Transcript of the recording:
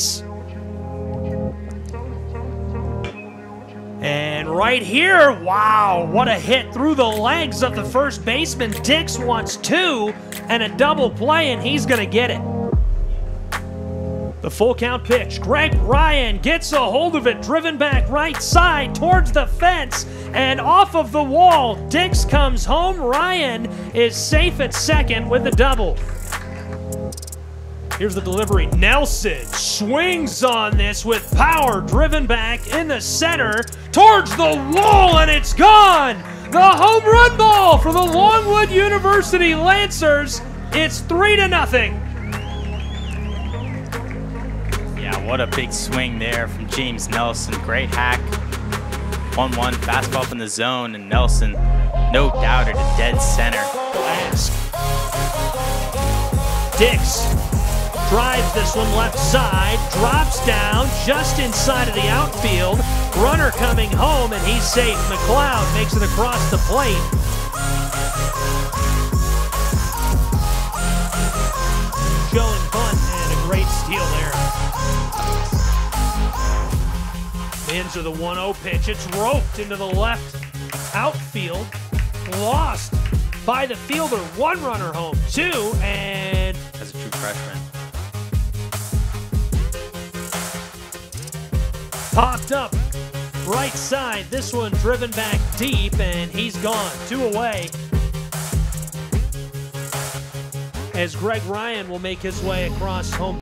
fence. And right here, wow, what a hit through the legs of the first baseman. Dix wants two and a double play, and he's going to get it. The full count pitch. Greg Ryan gets a hold of it, driven back right side towards the fence and off of the wall. Dix comes home. Ryan is safe at second with a double. Here's the delivery. Nelson swings on this with power, driven back in the center towards the wall, and it's gone. The home run ball for the Longwood University Lancers. It's three to nothing. Yeah, what a big swing there from James Nelson. Great hack. 1 1 fastball up in the zone, and Nelson, no doubter, to dead center. Dix drives this one left side, drops down just inside of the outfield. Runner coming home, and he's safe. McLeod makes it across the plate. Showing bunt and a great steal there. Into the 1 0 pitch. It's roped into the left outfield. Lost by the fielder. One runner home. Two, and As a true freshman. Popped up right side. This one driven back deep, and he's gone. Two away. As Greg Ryan will make his way across home.